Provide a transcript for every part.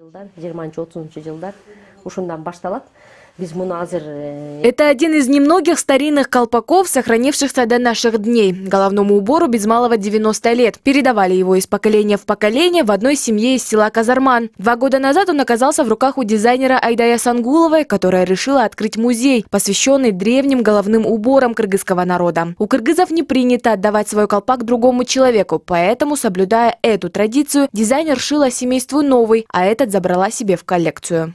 жылдар жыйырманчы отузунчу жылдар ушундан башталат Это один из немногих старинных колпаков, сохранившихся до наших дней. Головному убору без малого 90 лет. Передавали его из поколения в поколение в одной семье из села Казарман. Два года назад он оказался в руках у дизайнера Айдая Сангуловой, которая решила открыть музей, посвященный древним головным уборам кыргызского народа. У кыргызов не принято отдавать свой колпак другому человеку, поэтому, соблюдая эту традицию, дизайнер шила семейству новый, а этот забрала себе в коллекцию.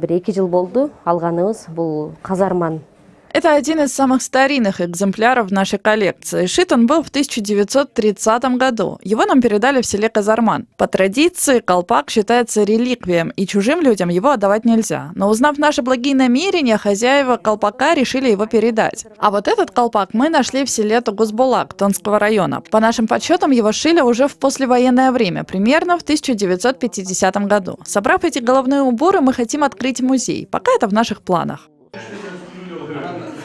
Бир эки жыл болду алганыбыз бул казарман Это один из самых старинных экземпляров нашей коллекции. Шит он был в 1930 году. Его нам передали в селе Казарман. По традиции, колпак считается реликвием, и чужим людям его отдавать нельзя. Но узнав наши благие намерения, хозяева колпака решили его передать. А вот этот колпак мы нашли в селе Тугузбулак Тонского района. По нашим подсчетам, его шили уже в послевоенное время, примерно в 1950 году. Собрав эти головные уборы, мы хотим открыть музей. Пока это в наших планах.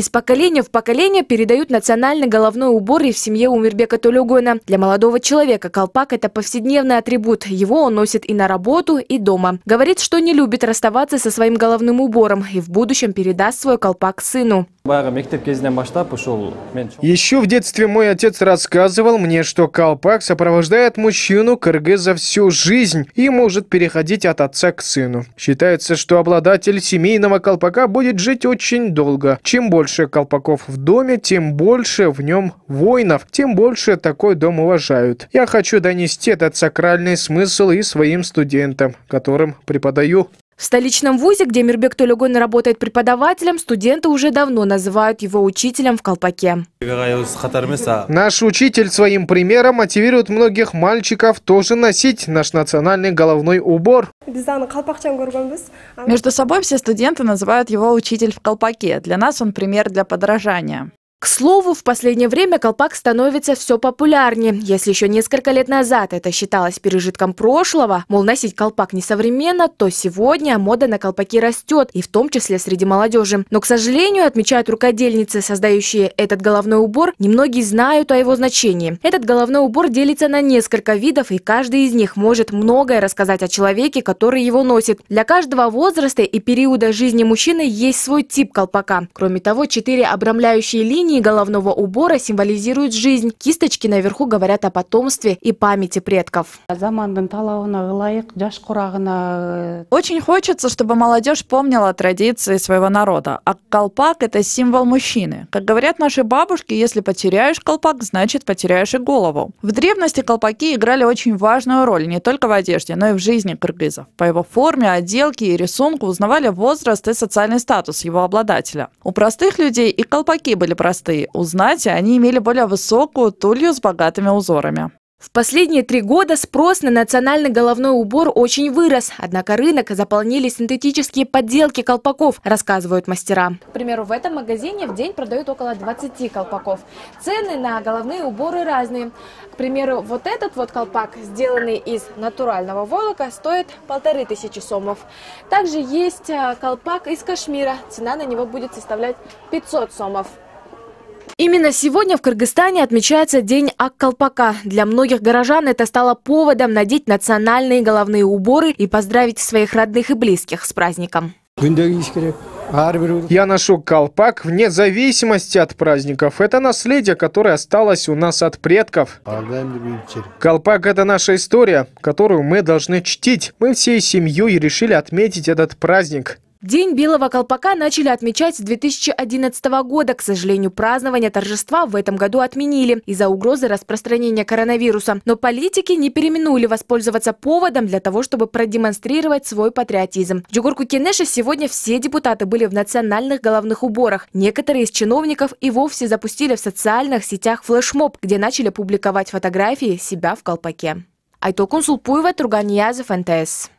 Из поколения в поколение передают национальный головной убор и в семье Умирбека Толюгона. Для молодого человека колпак – это повседневный атрибут. Его он носит и на работу, и дома. Говорит, что не любит расставаться со своим головным убором и в будущем передаст свой колпак сыну. Еще в детстве мой отец рассказывал мне, что колпак сопровождает мужчину кыргыза всю жизнь и может переходить от отца к сыну. Считается, что обладатель семейного колпака будет жить очень долго. Чем больше колпаков в доме, тем больше в нем воинов, тем больше такой дом уважают. Я хочу донести этот сакральный смысл и своим студентам, которым преподаю. В столичном вузе, где Мирбек Толюгон работает преподавателем, студенты уже давно называют его учителем в колпаке. Наш учитель своим примером мотивирует многих мальчиков тоже носить наш национальный головной убор. Между собой все студенты называют его учитель в колпаке. Для нас он пример для подражания. К слову, в последнее время колпак становится все популярнее. Если еще несколько лет назад это считалось пережитком прошлого, мол, носить колпак несовременно, то сегодня мода на колпаки растет, и в том числе среди молодежи. Но, к сожалению, отмечают рукодельницы, создающие этот головной убор, немногие знают о его значении. Этот головной убор делится на несколько видов, и каждый из них может многое рассказать о человеке, который его носит. Для каждого возраста и периода жизни мужчины есть свой тип колпака. Кроме того, четыре обрамляющие линии линии головного убора символизируют жизнь. Кисточки наверху говорят о потомстве и памяти предков. Очень хочется, чтобы молодежь помнила традиции своего народа. А колпак – это символ мужчины. Как говорят наши бабушки, если потеряешь колпак, значит потеряешь и голову. В древности колпаки играли очень важную роль не только в одежде, но и в жизни кыргызов. По его форме, отделке и рисунку узнавали возраст и социальный статус его обладателя. У простых людей и колпаки были простые простые. Узнать они имели более высокую тулью с богатыми узорами. В последние три года спрос на национальный головной убор очень вырос. Однако рынок заполнили синтетические подделки колпаков, рассказывают мастера. К примеру, в этом магазине в день продают около 20 колпаков. Цены на головные уборы разные. К примеру, вот этот вот колпак, сделанный из натурального волока, стоит полторы тысячи сомов. Также есть а, колпак из кашмира. Цена на него будет составлять 500 сомов. Именно сегодня в Кыргызстане отмечается День Ак-Колпака. Для многих горожан это стало поводом надеть национальные головные уборы и поздравить своих родных и близких с праздником. Я ношу колпак вне зависимости от праздников. Это наследие, которое осталось у нас от предков. Колпак – это наша история, которую мы должны чтить. Мы всей семьей решили отметить этот праздник. День белого колпака начали отмечать с 2011 года. К сожалению, празднование торжества в этом году отменили из-за угрозы распространения коронавируса. Но политики не переминули воспользоваться поводом для того, чтобы продемонстрировать свой патриотизм. В Джугурку Кенеше сегодня все депутаты были в национальных головных уборах. Некоторые из чиновников и вовсе запустили в социальных сетях флешмоб, где начали публиковать фотографии себя в колпаке. Айтолкун Сулпуева, Турганьязов, НТС.